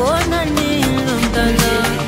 ngizombona Don't mntana